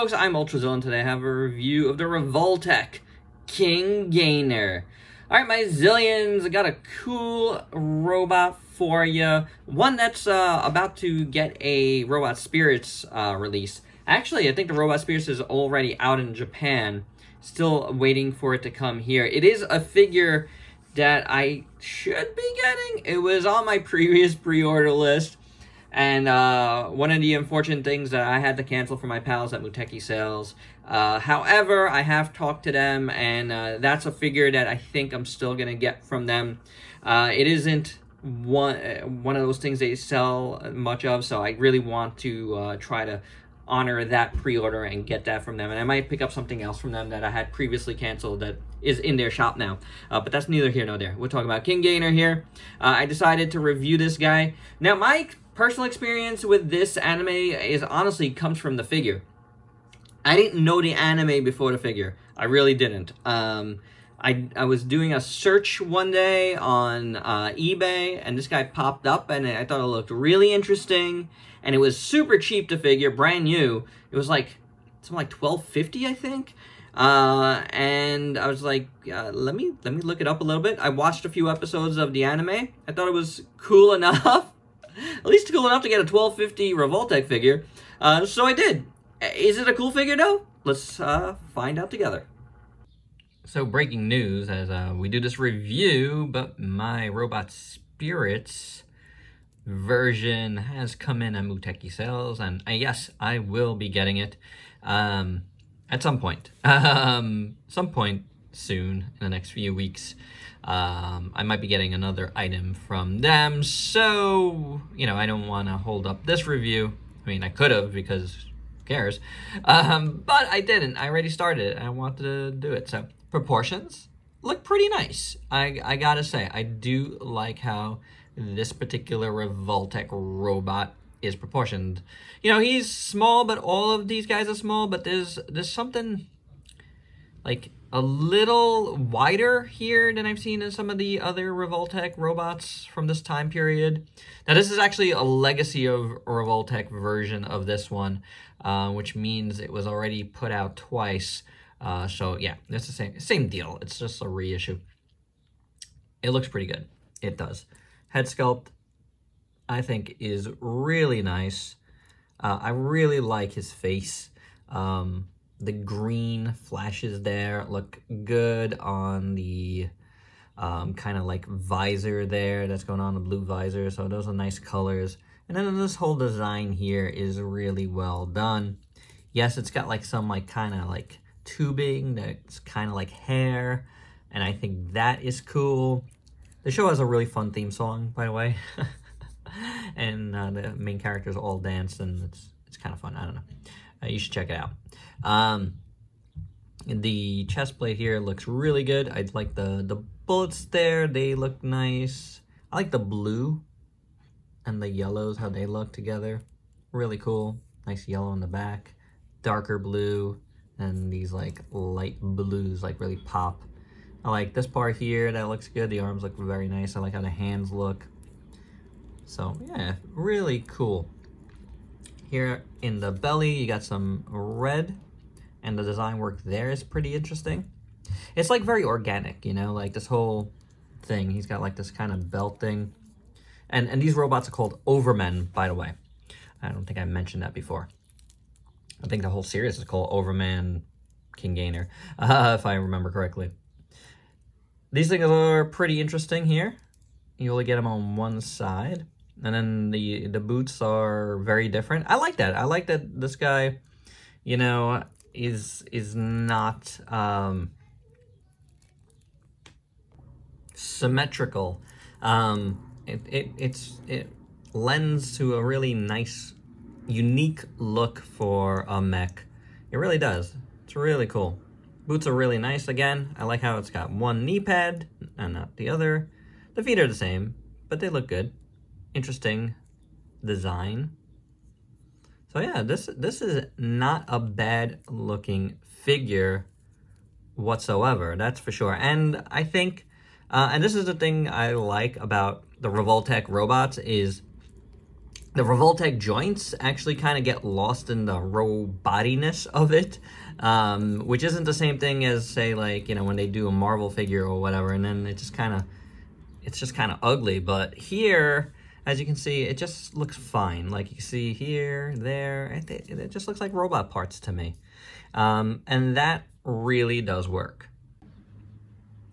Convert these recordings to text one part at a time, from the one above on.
folks? I'm UltraZilla, and today I have a review of the Revoltech King Gainer. Alright, my Zillions, I got a cool robot for you. One that's uh, about to get a Robot Spirits uh, release. Actually, I think the Robot Spirits is already out in Japan. Still waiting for it to come here. It is a figure that I should be getting. It was on my previous pre-order list. And uh, one of the unfortunate things that I had to cancel for my pals at Muteki Sales. Uh, however, I have talked to them, and uh, that's a figure that I think I'm still going to get from them. Uh, it isn't one, uh, one of those things they sell much of, so I really want to uh, try to honor that pre-order and get that from them. And I might pick up something else from them that I had previously canceled that is in their shop now. Uh, but that's neither here nor there. We're talking about King Gainer here. Uh, I decided to review this guy. Now, my personal experience with this anime is honestly comes from the figure. I didn't know the anime before the figure. I really didn't. Um, I, I was doing a search one day on uh, eBay, and this guy popped up, and I thought it looked really interesting and it was super cheap to figure, brand new. It was like something like twelve fifty, I think. Uh, and I was like, uh, let me let me look it up a little bit. I watched a few episodes of the anime. I thought it was cool enough, at least cool enough to get a twelve fifty Revoltech figure. Uh, so I did. Is it a cool figure though? Let's uh, find out together. So breaking news as uh, we do this review, but my robot spirits version has come in at Muteki sales, and uh, yes, I will be getting it um, at some point. Um, some point soon in the next few weeks. Um, I might be getting another item from them, so, you know, I don't want to hold up this review. I mean, I could have because who cares? Um, but I didn't. I already started it. I wanted to do it. So, proportions look pretty nice. I, I gotta say, I do like how this particular Revoltech robot is proportioned. You know, he's small, but all of these guys are small, but there's there's something like a little wider here than I've seen in some of the other Revoltech robots from this time period. Now, this is actually a legacy of Revoltech version of this one, uh, which means it was already put out twice. Uh, so, yeah, it's the same, same deal. It's just a reissue. It looks pretty good. It does head sculpt, I think, is really nice. Uh, I really like his face. Um, the green flashes there look good on the um, kind of like visor there that's going on, the blue visor. So those are nice colors. And then this whole design here is really well done. Yes, it's got like some like kind of like tubing that's kind of like hair. And I think that is cool. The show has a really fun theme song, by the way. and uh, the main characters all dance, and it's it's kind of fun. I don't know. Uh, you should check it out. Um, the chest plate here looks really good. I like the, the bullets there. They look nice. I like the blue and the yellows, how they look together. Really cool. Nice yellow in the back. Darker blue. And these like light blues like really pop. I like this part here, that looks good. The arms look very nice. I like how the hands look. So yeah, really cool. Here in the belly, you got some red, and the design work there is pretty interesting. It's like very organic, you know, like this whole thing. He's got like this kind of belt thing. And, and these robots are called Overmen, by the way. I don't think I mentioned that before. I think the whole series is called Overman King Gainer, uh, if I remember correctly. These things are pretty interesting here. You only get them on one side. And then the, the boots are very different. I like that. I like that this guy, you know, is is not um, symmetrical. Um, it, it, it's, it lends to a really nice, unique look for a mech. It really does. It's really cool. Boots are really nice again. I like how it's got one knee pad and not the other. The feet are the same, but they look good. Interesting design. So yeah, this this is not a bad looking figure whatsoever, that's for sure. And I think, uh, and this is the thing I like about the Revoltech robots is the Revoltech joints actually kind of get lost in the robotiness of it, um, which isn't the same thing as say like you know when they do a Marvel figure or whatever, and then it just kind of it's just kind of ugly. But here, as you can see, it just looks fine. Like you see here, there, it, it just looks like robot parts to me, um, and that really does work.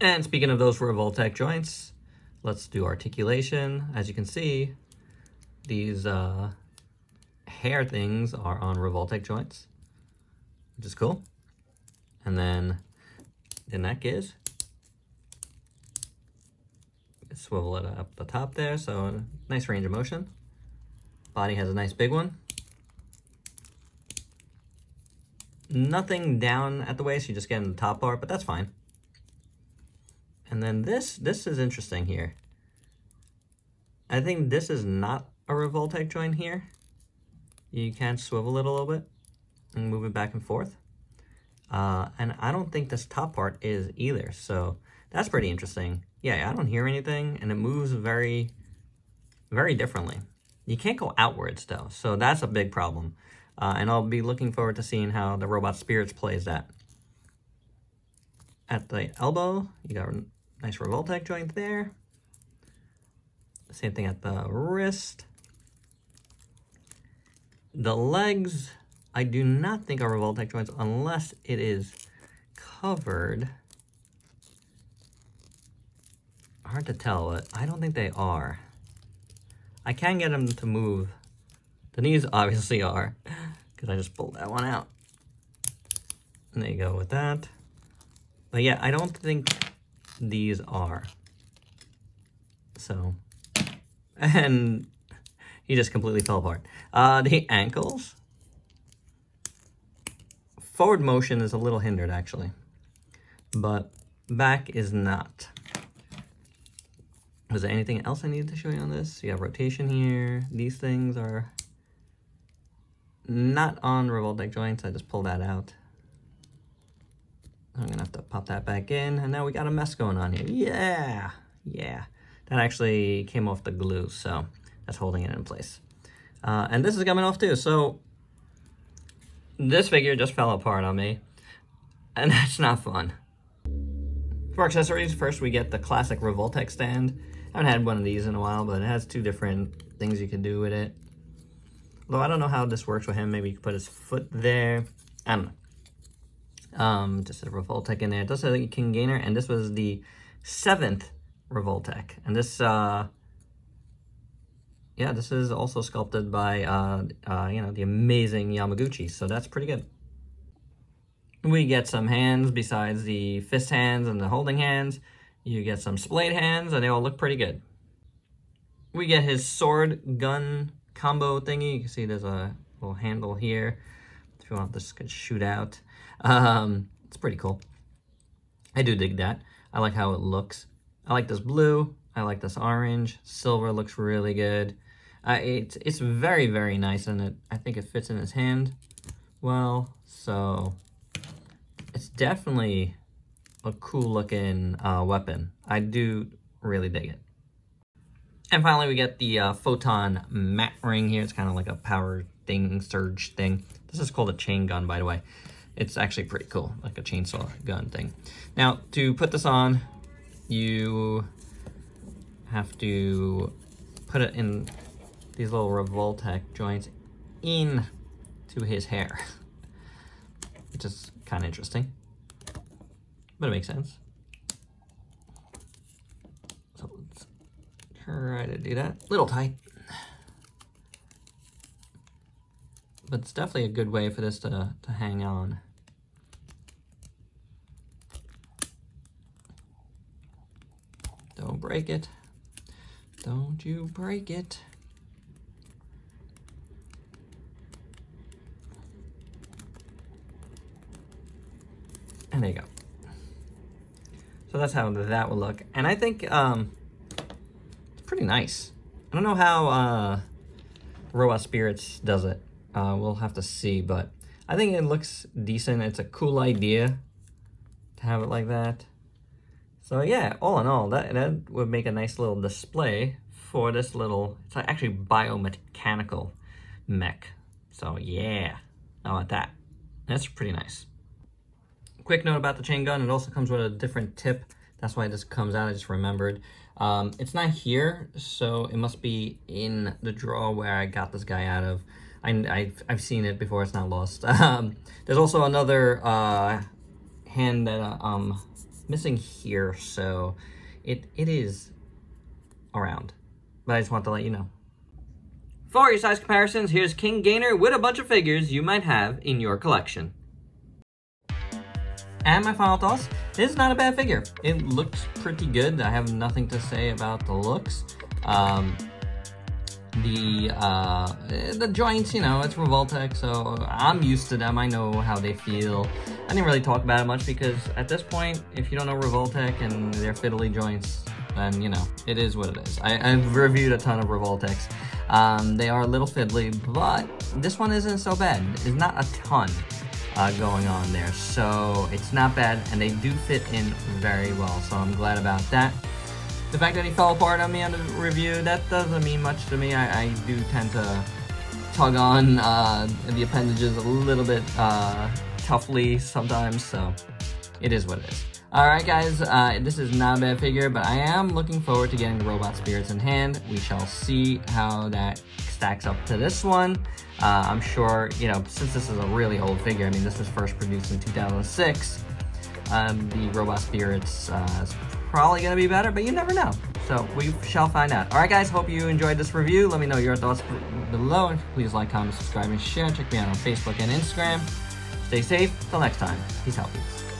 And speaking of those Revoltech joints, let's do articulation. As you can see, these uh, hair things are on Revoltech joints, which is cool. And then the neck is. Swivel it up the top there, so nice range of motion. Body has a nice big one. Nothing down at the waist, you just get in the top part, but that's fine. And then this, this is interesting here. I think this is not a Revoltech joint here. You can swivel it a little bit and move it back and forth. Uh, and I don't think this top part is either, so that's pretty interesting. Yeah, I don't hear anything, and it moves very, very differently. You can't go outwards, though, so that's a big problem. Uh, and I'll be looking forward to seeing how the Robot Spirits plays that. At the elbow, you got a nice Revoltech joint there. Same thing at the wrist. The legs, I do not think are Revoltech joints unless it is covered. Hard to tell, but I don't think they are. I can get them to move. The knees obviously are, because I just pulled that one out. And there you go with that. But yeah, I don't think these are. So, and he just completely fell apart. Uh, the ankles. Forward motion is a little hindered, actually. But back is not. Was there anything else I needed to show you on this? You have rotation here. These things are not on Revoltech joints. I just pulled that out. I'm to have to pop that back in. And now we got a mess going on here. Yeah. Yeah. That actually came off the glue, so that's holding it in place. Uh, and this is coming off too, so this figure just fell apart on me, and that's not fun. For accessories, first we get the classic Revoltech stand. I haven't had one of these in a while, but it has two different things you can do with it. Though I don't know how this works with him. Maybe you can put his foot there. I don't know. Um, just a Revoltech in there. It does say King Gainer, and this was the seventh Revoltech. And this, uh, yeah, this is also sculpted by, uh, uh, you know, the amazing Yamaguchi, so that's pretty good. We get some hands besides the fist hands and the holding hands. You get some splayed hands, and they all look pretty good. We get his sword gun combo thingy. You can see there's a little handle here. If you want this to shoot out. Um, it's pretty cool. I do dig that. I like how it looks. I like this blue. I like this orange. Silver looks really good. Uh, it's, it's very, very nice, and it, I think it fits in his hand well. So it's definitely a cool looking uh, weapon. I do really dig it. And finally, we get the uh, Photon Mat Ring here. It's kind of like a power thing, surge thing. This is called a chain gun, by the way. It's actually pretty cool, like a chainsaw gun thing. Now, to put this on, you have to put it in these little Revoltech joints in to his hair, which is kind of interesting, but it makes sense. So let's try to do that. Little tight. But it's definitely a good way for this to, to hang on. Don't break it. Don't you break it. And there you go. So that's how that will look. And I think um, it's pretty nice. I don't know how uh, Robot Spirits does it. Uh, we'll have to see, but I think it looks decent. It's a cool idea to have it like that. So yeah, all in all, that, that would make a nice little display for this little, it's actually biomechanical mech. So yeah, how about that? That's pretty nice. Quick note about the chain gun, it also comes with a different tip. That's why this comes out, I just remembered. Um, it's not here, so it must be in the drawer where I got this guy out of. I, I've, I've seen it before, it's not lost. Um, there's also another uh, hand that uh, I'm missing here, so it it is around. But I just want to let you know. For your size comparisons, here's King Gainer with a bunch of figures you might have in your collection. And my final thoughts, is not a bad figure. It looks pretty good. I have nothing to say about the looks. Um, the uh, the joints, you know, it's Revoltech, so I'm used to them. I know how they feel. I didn't really talk about it much because at this point, if you don't know Revoltech and their fiddly joints, then, you know, it is what it is. I, have reviewed a ton of Revoltechs. Um, they are a little fiddly, but this one isn't so bad. It's not a ton uh, going on there, so it's not bad, and they do fit in very well, so I'm glad about that. The fact that he fell apart on me on the review, that doesn't mean much to me. I, I do tend to tug on uh, the appendages a little bit uh, toughly sometimes, so it is what it is. Alright guys, uh, this is not a bad figure, but I am looking forward to getting the Robot Spirits in hand. We shall see how that stacks up to this one. Uh, I'm sure, you know, since this is a really old figure, I mean, this was first produced in 2006, um, the Robot Spirits uh, is probably going to be better, but you never know. So we shall find out. Alright guys, hope you enjoyed this review. Let me know your thoughts below. Please like, comment, subscribe, and share. Check me out on Facebook and Instagram. Stay safe. Till next time. Peace out, peace.